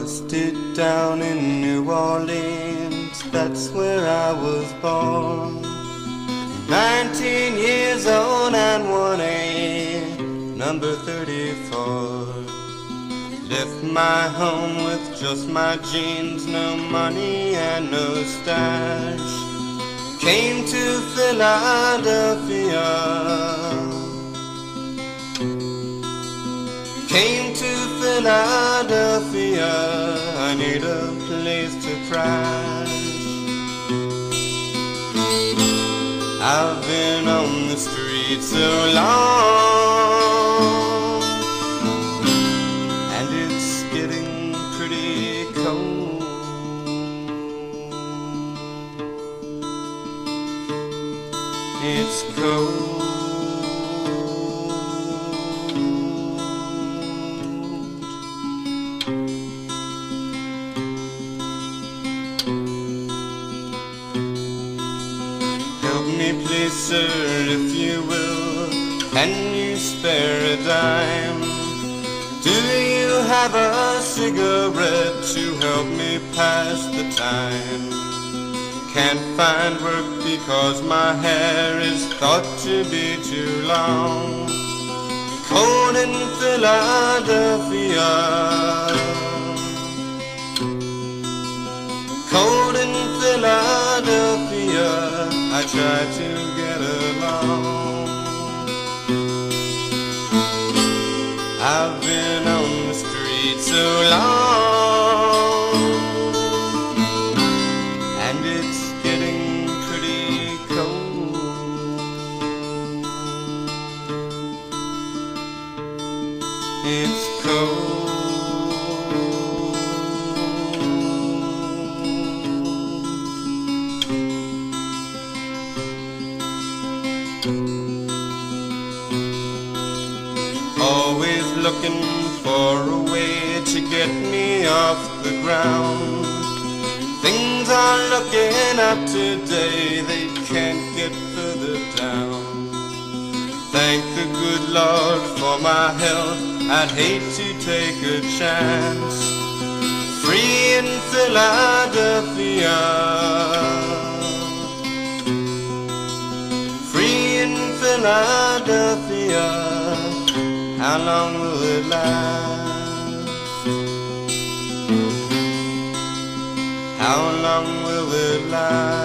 Busted down in New Orleans, that's where I was born. Nineteen years old and one A, number 34. Left my home with just my jeans, no money and no stash. Came to Philadelphia. Came to Philadelphia. Need a place to crash. I've been on the street so long, and it's getting pretty cold. It's cold. Me please, sir, if you will. Can you spare a dime? Do you have a cigarette to help me pass the time? Can't find work because my hair is thought to be too long. Cold in Philadelphia. Cold in Philadelphia, try to get along. I've been on the street so long, and it's getting pretty cold. It's cold. Looking for a way to get me off the ground. Things are looking up today, they can't get further down. Thank the good Lord for my health, I'd hate to take a chance. Free in Philadelphia. Free in Philadelphia. How long will it last? How long will it last?